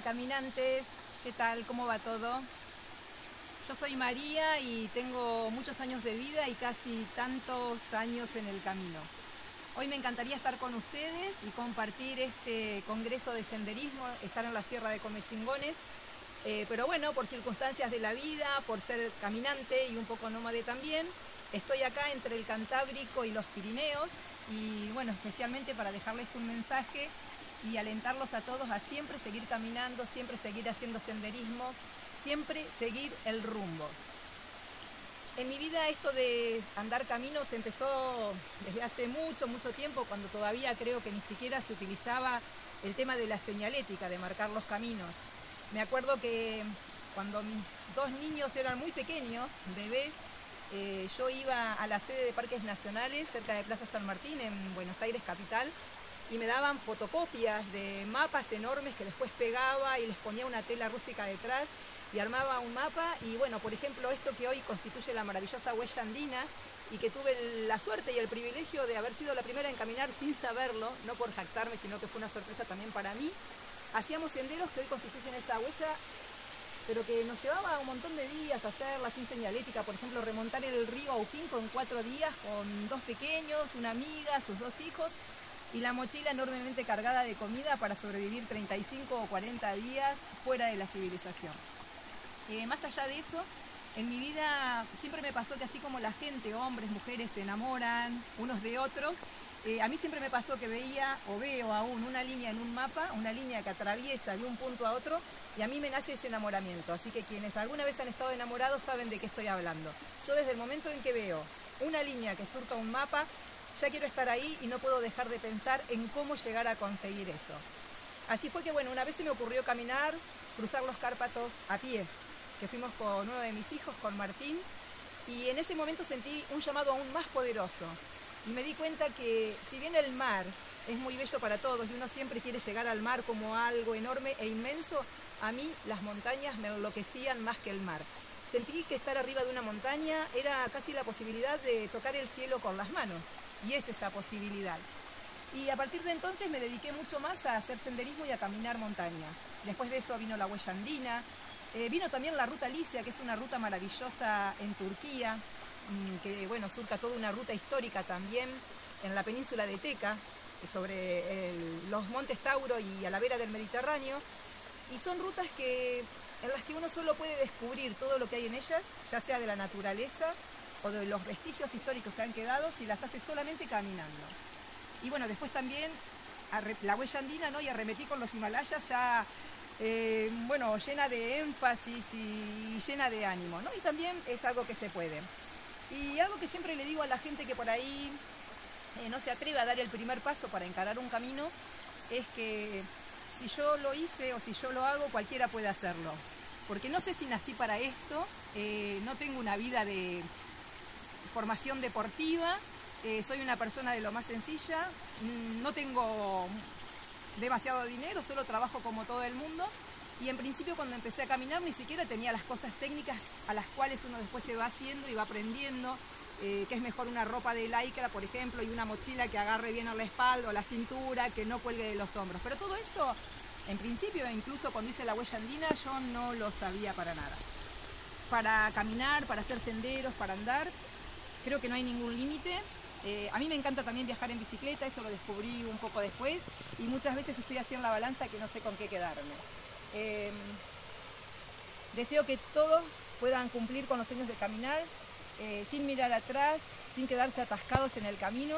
Caminantes, ¿qué tal? ¿Cómo va todo? Yo soy María y tengo muchos años de vida y casi tantos años en el camino. Hoy me encantaría estar con ustedes y compartir este congreso de senderismo, estar en la Sierra de Comechingones, eh, pero bueno, por circunstancias de la vida, por ser caminante y un poco nómade también, estoy acá entre el Cantábrico y los Pirineos y bueno, especialmente para dejarles un mensaje y alentarlos a todos a siempre seguir caminando, siempre seguir haciendo senderismo, siempre seguir el rumbo. En mi vida esto de andar caminos empezó desde hace mucho, mucho tiempo, cuando todavía creo que ni siquiera se utilizaba el tema de la señalética, de marcar los caminos. Me acuerdo que cuando mis dos niños eran muy pequeños, bebés, eh, yo iba a la sede de Parques Nacionales, cerca de Plaza San Martín, en Buenos Aires capital, y me daban fotocopias de mapas enormes que después pegaba y les ponía una tela rústica detrás y armaba un mapa. Y bueno, por ejemplo, esto que hoy constituye la maravillosa huella andina y que tuve la suerte y el privilegio de haber sido la primera en caminar sin saberlo, no por jactarme, sino que fue una sorpresa también para mí, hacíamos senderos que hoy constituyen esa huella pero que nos llevaba un montón de días hacerla sin señalética, por ejemplo, remontar el río Auquinco en cuatro días con dos pequeños, una amiga, sus dos hijos, y la mochila enormemente cargada de comida para sobrevivir 35 o 40 días fuera de la civilización. Eh, más allá de eso, en mi vida siempre me pasó que así como la gente, hombres, mujeres, se enamoran unos de otros, eh, a mí siempre me pasó que veía o veo aún una línea en un mapa, una línea que atraviesa de un punto a otro, y a mí me nace ese enamoramiento. Así que quienes alguna vez han estado enamorados saben de qué estoy hablando. Yo desde el momento en que veo una línea que surca un mapa, ya quiero estar ahí y no puedo dejar de pensar en cómo llegar a conseguir eso. Así fue que, bueno, una vez se me ocurrió caminar, cruzar los Cárpatos a pie, que fuimos con uno de mis hijos, con Martín, y en ese momento sentí un llamado aún más poderoso. Y me di cuenta que si bien el mar es muy bello para todos y uno siempre quiere llegar al mar como algo enorme e inmenso, a mí las montañas me enloquecían más que el mar. Sentí que estar arriba de una montaña era casi la posibilidad de tocar el cielo con las manos y es esa posibilidad. Y a partir de entonces me dediqué mucho más a hacer senderismo y a caminar montañas. Después de eso vino la huella andina, eh, vino también la ruta Alicia, que es una ruta maravillosa en Turquía, mm, que bueno, surca toda una ruta histórica también en la península de Teca, sobre los montes Tauro y a la vera del Mediterráneo. Y son rutas que, en las que uno solo puede descubrir todo lo que hay en ellas, ya sea de la naturaleza o de los vestigios históricos que han quedado si las hace solamente caminando. Y bueno, después también la huella andina, ¿no? Y arremetí con los Himalayas ya, eh, bueno, llena de énfasis y llena de ánimo, ¿no? Y también es algo que se puede. Y algo que siempre le digo a la gente que por ahí eh, no se atreve a dar el primer paso para encarar un camino, es que si yo lo hice o si yo lo hago, cualquiera puede hacerlo. Porque no sé si nací para esto, eh, no tengo una vida de formación deportiva, eh, soy una persona de lo más sencilla, mm, no tengo demasiado dinero, solo trabajo como todo el mundo y en principio cuando empecé a caminar ni siquiera tenía las cosas técnicas a las cuales uno después se va haciendo y va aprendiendo, eh, que es mejor una ropa de lycra, por ejemplo, y una mochila que agarre bien a la espalda o la cintura, que no cuelgue de los hombros. Pero todo eso, en principio, incluso cuando hice la huella andina, yo no lo sabía para nada. Para caminar, para hacer senderos, para andar, creo que no hay ningún límite. Eh, a mí me encanta también viajar en bicicleta, eso lo descubrí un poco después y muchas veces estoy en la balanza que no sé con qué quedarme. Em, deseo que todos puedan cumplir con los sueños de caminar eh, sin mirar atrás, sin quedarse atascados en el camino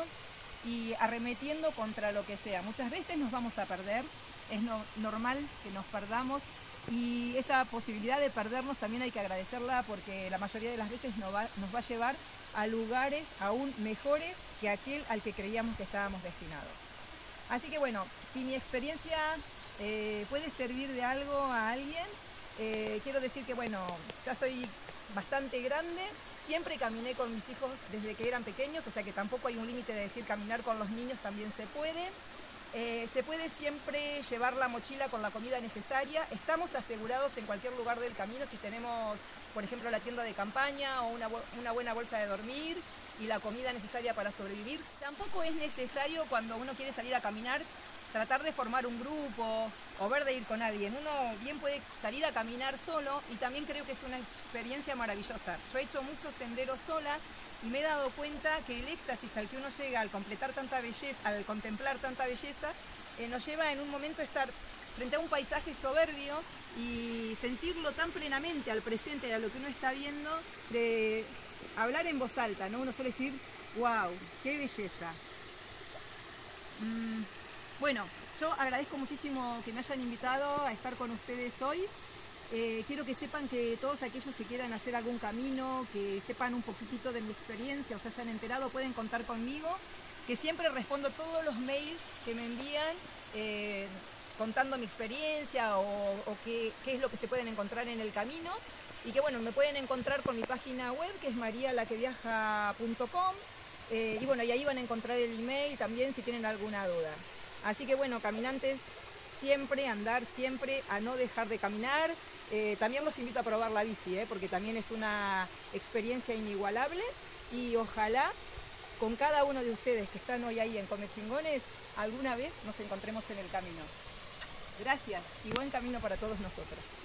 y arremetiendo contra lo que sea. Muchas veces nos vamos a perder, es normal que nos perdamos, y esa posibilidad de perdernos también hay que agradecerla porque la mayoría de las veces nos va, nos va a llevar a lugares aún mejores que aquel al que creíamos que estábamos destinados. Así que bueno, si mi experiencia eh, puede servir de algo a alguien, eh, quiero decir que bueno, ya soy bastante grande, siempre caminé con mis hijos desde que eran pequeños, o sea que tampoco hay un límite de decir caminar con los niños también se puede. Eh, se puede siempre llevar la mochila con la comida necesaria. Estamos asegurados en cualquier lugar del camino si tenemos, por ejemplo, la tienda de campaña o una, una buena bolsa de dormir y la comida necesaria para sobrevivir. Tampoco es necesario cuando uno quiere salir a caminar tratar de formar un grupo o ver de ir con alguien. Uno bien puede salir a caminar solo y también creo que es una experiencia maravillosa. Yo he hecho muchos senderos sola y me he dado cuenta que el éxtasis al que uno llega al completar tanta belleza, al contemplar tanta belleza, eh, nos lleva en un momento a estar frente a un paisaje soberbio y sentirlo tan plenamente al presente de lo que uno está viendo, de hablar en voz alta, ¿no? Uno suele decir, wow, qué belleza. Mm, bueno, yo agradezco muchísimo que me hayan invitado a estar con ustedes hoy. Eh, quiero que sepan que todos aquellos que quieran hacer algún camino, que sepan un poquitito de mi experiencia o se hayan enterado, pueden contar conmigo, que siempre respondo todos los mails que me envían. Eh, contando mi experiencia o, qué, es lo que se pueden encontrar en el camino. Y que bueno, me pueden encontrar con mi página web que es marialaqueviaja.com eh, y bueno, y ahí van a encontrar el email también si tienen alguna duda. Así que bueno, caminantes, siempre andar, siempre a no dejar de caminar. Eh, también los invito a probar la bici, eh, porque también es una experiencia inigualable y ojalá con cada uno de ustedes que están hoy ahí en Comechingones, alguna vez nos encontremos en el camino. Gracias y buen camino para todos nosotros.